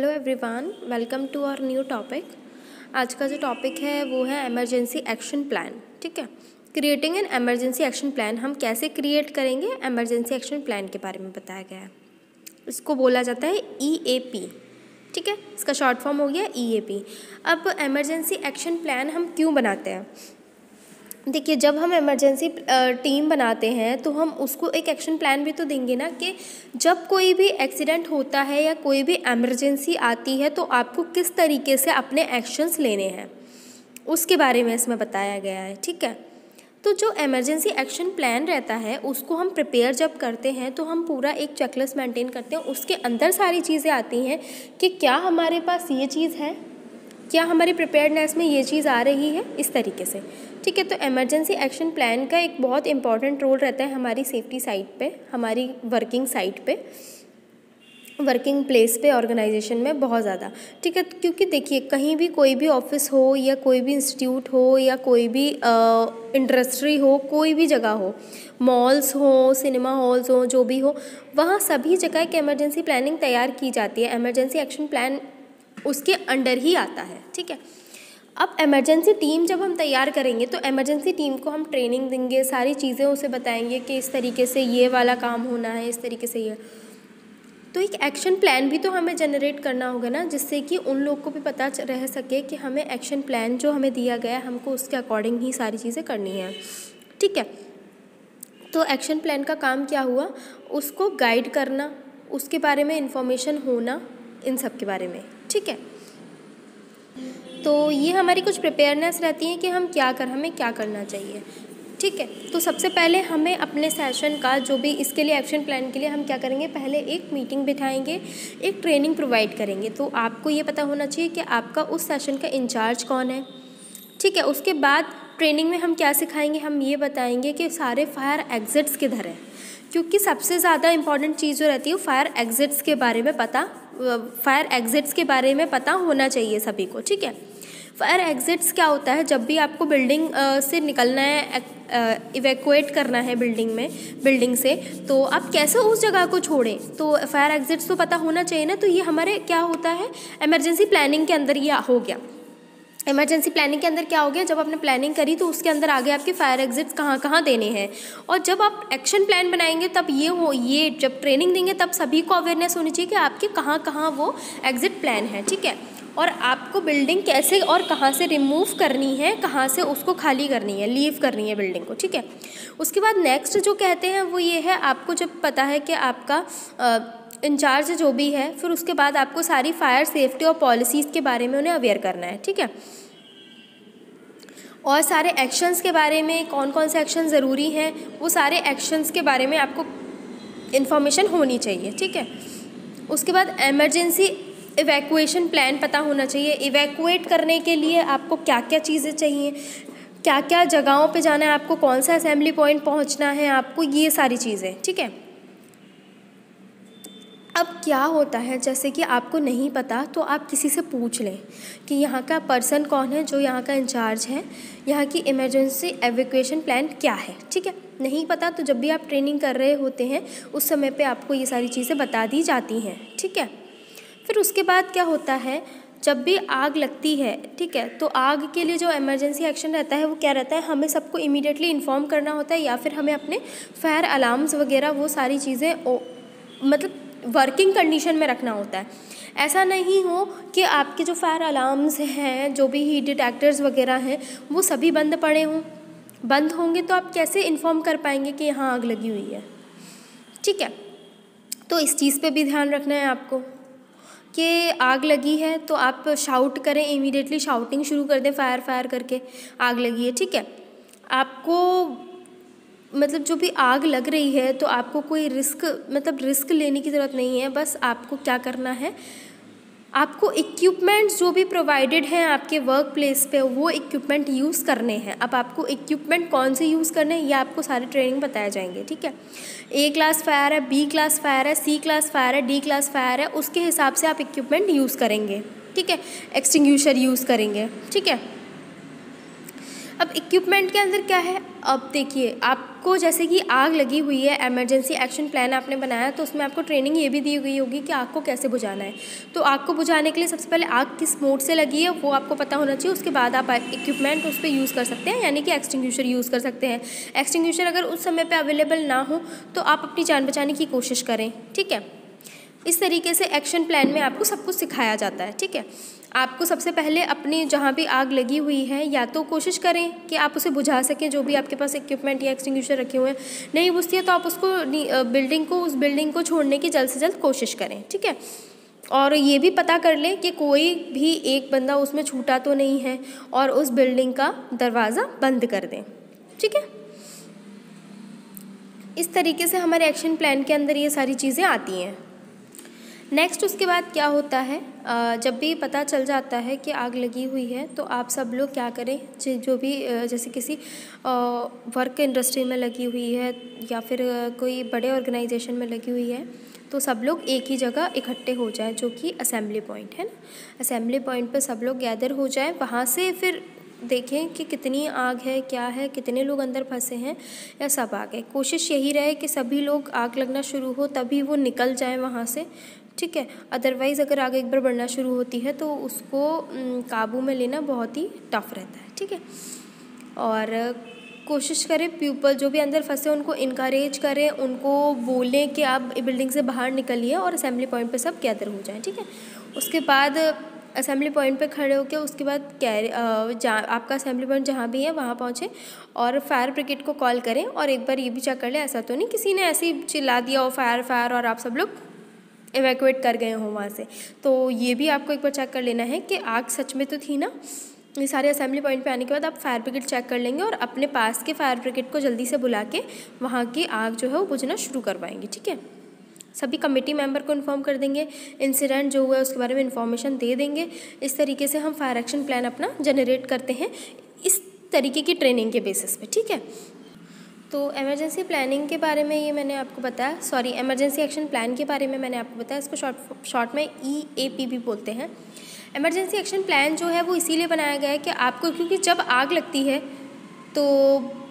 Hello everyone, welcome to our new topic. आज का जो टॉपिक है, वो है इमरजेंसी एक्शन प्लान ठीक है? Creating an emergency action plan हम कैसे क्रिएट करेंगे एमरजेंसी एक्शन प्लान के बारे में बताया गया है। इसको बोला जाता है ई ए पी ठीक है? इसका शॉर्ट फॉर्म हो गया ई ए पी अब एमरजेंसी एक्शन प्लान हम क्यों बनाते हैं? देखिए, जब हम इमरजेंसी टीम बनाते हैं तो हम उसको एक एक्शन प्लान भी तो देंगे ना कि जब कोई भी एक्सीडेंट होता है या कोई भी एमरजेंसी आती है तो आपको किस तरीके से अपने एक्शंस लेने हैं? उसके बारे में इसमें बताया गया है, ठीक है? तो जो इमरजेंसी एक्शन प्लान रहता है, उसको हम प्रिपेयर जब करते हैं तो हम पूरा एक चेकलिस्ट मेंटेन करते हैं। उसके अंदर सारी चीज़ें आती हैं कि क्या हमारे पास ये चीज़ है? क्या हमारी प्रिपेयर्डनेस में ये चीज़ आ रही है? इस तरीके से। ठीक है तो इमरजेंसी एक्शन प्लान का एक बहुत इंपॉर्टेंट रोल रहता है हमारी सेफ्टी साइट पे, हमारी वर्किंग साइट पे वर्किंग प्लेस पे ऑर्गेनाइजेशन में बहुत ज़्यादा। ठीक है, क्योंकि देखिए, कहीं भी कोई भी ऑफ़िस हो या कोई भी इंस्टीट्यूट हो या कोई भी इंडस्ट्री हो, कोई भी जगह हो मॉल्स हो सिनेमा हॉल्स हो, जो भी हो, वहाँ सभी जगह एक इमरजेंसी प्लानिंग तैयार की जाती है। इमरजेंसी एक्शन प्लान उसके अंडर ही आता है। ठीक है अब इमरजेंसी टीम जब हम तैयार करेंगे तो इमरजेंसी टीम को हम ट्रेनिंग देंगे, सारी चीज़ें उसे बताएँगे कि इस तरीके से ये वाला काम होना है, इस तरीके से ये। तो एक एक्शन प्लान भी तो हमें जनरेट करना होगा ना, जिससे कि उन लोग को भी पता रह सके कि हमें एक्शन प्लान जो हमें दिया गया है, हमको उसके अकॉर्डिंग ही सारी चीज़ें करनी है। ठीक है? तो एक्शन प्लान का काम क्या हुआ? उसको गाइड करना, उसके बारे में इंफॉर्मेशन होना, इन सब के बारे में। ठीक है? तो ये हमारी कुछ प्रिपेयरनेस रहती है कि हम क्या कर, हमें क्या करना चाहिए। ठीक है? तो सबसे पहले हमें अपने सेशन का जो भी इसके लिए एक्शन प्लान के लिए हम क्या करेंगे? पहले एक मीटिंग बिठाएँगे, एक ट्रेनिंग प्रोवाइड करेंगे। तो आपको ये पता होना चाहिए कि आपका उस सेशन का इंचार्ज कौन है। ठीक है? उसके बाद ट्रेनिंग में हम क्या सिखाएँगे? हम ये बताएँगे कि सारे फायर एग्ज़िट्स किधर हैं? क्योंकि सबसे ज़्यादा इंपॉर्टेंट चीज़ जो रहती है वो फायर एग्ज़िट्स के बारे में पता फायर एग्ज़िट्स के बारे में पता होना चाहिए सभी को, ठीक है? फायर एग्ज़िट्स क्या होता है? जब भी आपको बिल्डिंग से निकलना है इवैक्यूएट करना है बिल्डिंग में बिल्डिंग से तो आप कैसे उस जगह को छोड़ें? तो फायर एग्ज़िट्स तो पता होना चाहिए ना तो ये हमारे क्या होता है? इमरजेंसी प्लानिंग के अंदर ये हो गया। इमरजेंसी प्लानिंग के अंदर क्या हो गया? जब आपने प्लानिंग करी तो उसके अंदर आगे आपके फायर एग्जिट्स कहाँ कहाँ देने हैं। और जब आप एक्शन प्लान बनाएँगे तब ये हो, ये जब ट्रेनिंग देंगे तब सभी को अवेयरनेस होनी चाहिए कि आपके कहाँ कहाँ वो एग्ज़िट प्लान है, ठीक है? और आपको बिल्डिंग कैसे और कहाँ से रिमूव करनी है, कहाँ से उसको खाली करनी है लीव करनी है बिल्डिंग को, ठीक है? उसके बाद नेक्स्ट जो कहते हैं वो ये है, आपको जब पता है कि आपका इंचार्ज जो भी है, फिर उसके बाद आपको सारी फायर सेफ्टी और पॉलिसीज़ के बारे में उन्हें अवेयर करना है, ठीक है? और सारे एक्शंस के बारे में कौन कौन से एक्शन ज़रूरी हैं, वो सारे एक्शंस के बारे में आपको इन्फॉर्मेशन होनी चाहिए, ठीक है? उसके बाद एमरजेंसी इवैक्यूएशन प्लान पता होना चाहिए। इवैक्यूएट करने के लिए आपको क्या क्या चीज़ें चाहिए क्या क्या जगहों पे जाना है, आपको कौन सा असेंबली पॉइंट पहुँचना है, आपको ये सारी चीज़ें, ठीक है? अब क्या होता है? जैसे कि आपको नहीं पता तो आप किसी से पूछ लें कि यहाँ का पर्सन कौन है जो यहाँ का इंचार्ज है? यहाँ की इमरजेंसी एवोकेशन प्लान क्या है? ठीक है? नहीं पता तो जब भी आप ट्रेनिंग कर रहे होते हैं, उस समय पे आपको ये सारी चीज़ें बता दी जाती हैं। ठीक है? फिर उसके बाद क्या होता है? जब भी आग लगती है, ठीक है? तो आग के लिए जो इमरजेंसी एक्शन रहता है, वो क्या रहता है? हमें सबको इमीडिएटली इन्फॉर्म करना होता है या फिर हमें अपने फायर अलार्म्स वगैरह वो सारी चीज़ें मतलब वर्किंग कंडीशन में रखना होता है। ऐसा नहीं हो कि आपके जो फायर अलार्म्स हैं, जो भी हीट डिटेक्टर्स वगैरह हैं, वो सभी बंद पड़े हों। बंद होंगे तो आप कैसे इन्फॉर्म कर पाएँगे कि यहाँ आग लगी हुई है? ठीक है। तो इस चीज़ पे भी ध्यान रखना है आपको कि आग लगी है तो आप शाउट करें इमीडिएटली शाउटिंग शुरू कर दें फायर फायर करके आग लगी है। ठीक है। आपको मतलब जो भी आग लग रही है तो आपको कोई रिस्क मतलब रिस्क लेने की ज़रूरत नहीं है, बस आपको क्या करना है, आपको इक्विपमेंट्स जो भी प्रोवाइडेड हैं आपके वर्क प्लेस पे, वो इक्विपमेंट यूज़ करने हैं। अब आपको इक्विपमेंट कौन से यूज़ करने हैं, ये आपको सारे ट्रेनिंग बताए जाएँगे, ठीक है? ए क्लास फायर है बी क्लास फायर है सी क्लास फायर है डी क्लास फायर है, उसके हिसाब से आप इक्विपमेंट यूज़ करेंगे, ठीक है? एक्सटिंग्यूशर यूज़ करेंगे, ठीक है? अब इक्विपमेंट के अंदर क्या है? अब देखिए आपको जैसे कि आग लगी हुई है एमरजेंसी एक्शन प्लान आपने बनाया तो उसमें आपको ट्रेनिंग ये भी दी गई होगी कि आग को कैसे बुझाना है। तो आग को बुझाने के लिए सबसे पहले आग किस मोड से लगी है, वो आपको पता होना चाहिए, उसके बाद आप इक्विपमेंट उस पर यूज़ कर सकते हैं, यानी कि एक्सटिंग्यूशर यूज़ कर सकते हैं। एक्सटिंग्यूशर अगर उस समय पर अवेलेबल ना हो तो आप अपनी जान बचाने की कोशिश करें, ठीक है? इस तरीके से एक्शन प्लान में आपको सब कुछ सिखाया जाता है, ठीक है? आपको सबसे पहले अपनी जहाँ भी आग लगी हुई है, या तो कोशिश करें कि आप उसे बुझा सकें, जो भी आपके पास इक्विपमेंट या एक्सटिंग्विशर रखे हुए हैं। नहीं बुझती है तो आप उसको बिल्डिंग को, उस बिल्डिंग को छोड़ने की जल्द से जल्द कोशिश करें, ठीक है? और ये भी पता कर लें कि कोई भी एक बंदा उसमें छूटा तो नहीं है, और उस बिल्डिंग का दरवाज़ा बंद कर दें, ठीक है? इस तरीके से हमारे एक्शन प्लान के अंदर ये सारी चीज़ें आती हैं। नेक्स्ट उसके बाद क्या होता है? जब भी पता चल जाता है कि आग लगी हुई है तो आप सब लोग क्या करें? जो भी जैसे किसी वर्क इंडस्ट्री में लगी हुई है या फिर कोई बड़े ऑर्गेनाइजेशन में लगी हुई है तो सब लोग एक ही जगह इकट्ठे हो जाएँ, जो कि असेंबली पॉइंट है ना? असेंबली पॉइंट पर सब लोग गैदर हो जाएँ, वहाँ से फिर देखें कि कितनी आग है, क्या है, कितने लोग अंदर फंसे हैं, या सब आ गए। कोशिश यही रहे कि सभी लोग आग लगना शुरू हो, तभी वो निकल जाएँ वहाँ से ठीक है अदरवाइज़ अगर आगे एक बार बढ़ना शुरू होती है तो उसको काबू में लेना बहुत ही टफ रहता है, ठीक है? और कोशिश करें पीपल जो भी अंदर फंसे उनको इनक्रेज करें, उनको बोलें कि आप बिल्डिंग से बाहर निकलिए और असेंबली पॉइंट पे सब गैदर हो जाएँ, ठीक है? उसके बाद असेंबली पॉइंट पे खड़े होकर उसके बाद कैर जहाँ आपका असेंबली पॉइंट जहाँ भी है वहाँ पहुँचे और फायर ब्रिगेड को कॉल करें और एक बार ये भी चेक कर लें, ऐसा तो नहीं, किसी ने ऐसे ही चिल्ला दिया हो फायर फायर और आप सब लोग एवैकुएट कर गए हों वहाँ से। तो ये भी आपको एक बार चेक कर लेना है कि आग सच में तो थी ना? ये सारे असेंबली पॉइंट पे आने के बाद आप फायर ब्रिगेड चेक कर लेंगे और अपने पास के फायर ब्रिगेड को जल्दी से बुला के वहाँ की आग जो है वो बुझना शुरू करवाएँगे, ठीक है? सभी कमेटी मेंबर को इन्फॉर्म कर देंगे इंसिडेंट जो हुआ है उसके बारे में इन्फॉर्मेशन दे देंगे। इस तरीके से हम फायर एक्शन प्लान अपना जनरेट करते हैं, इस तरीके की ट्रेनिंग के बेसिस पे, ठीक है? तो एमरजेंसी प्लानिंग के बारे में ये मैंने आपको बताया। सॉरी एमरजेंसी एक्शन प्लान के बारे में मैंने आपको बताया। इसको शॉर्ट शॉर्ट में ई ए पी भी बोलते हैं। एमरजेंसी एक्शन प्लान जो है वो इसीलिए बनाया गया है कि आपको, क्योंकि जब आग लगती है तो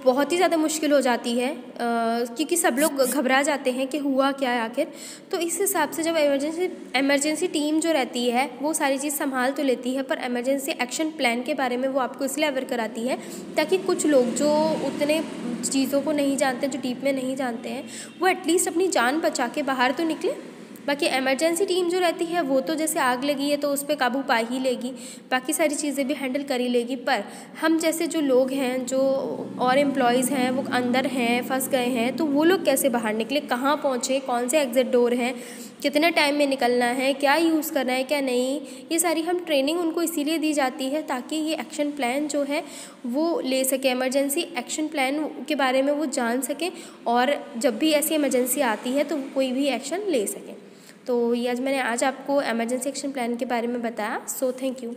बहुत ही ज़्यादा मुश्किल हो जाती है क्योंकि सब लोग घबरा जाते हैं कि हुआ क्या है आखिर। तो इस हिसाब से जब इमरजेंसी इमरजेंसी टीम जो रहती है, वो सारी चीज़ संभाल तो लेती है, पर इमरजेंसी एक्शन प्लान के बारे में वो आपको इसलिए अवेयर कराती है, ताकि कुछ लोग जो उतने चीज़ों को नहीं जानते, जो डीप में नहीं जानते हैं, वो एटलीस्ट अपनी जान बचा के बाहर तो निकले। बाकी एमरजेंसी टीम जो रहती है, वो तो जैसे आग लगी है तो उस पर काबू पा ही लेगी। बाकी सारी चीज़ें भी हैंडल कर ही लेगी, पर हम जैसे जो लोग हैं, जो और एम्प्लॉयज़ हैं, वो अंदर हैं, फंस गए हैं तो वो लोग कैसे बाहर निकले? कहाँ पहुँचे? कौन से एग्ज़िट डोर हैं? कितने टाइम में निकलना है? क्या यूज़ करना है, क्या नहीं? ये सारी हम ट्रेनिंग उनको इसीलिए दी जाती है ताकि ये एक्शन प्लान जो है, वो ले सके। इमरजेंसी एक्शन प्लान के बारे में वो जान सकें और जब भी ऐसी इमरजेंसी आती है तो कोई भी एक्शन ले सकें। तो ये आज मैंने आज आपको एमरजेंसी एक्शन प्लान के बारे में बताया सो थैंक यू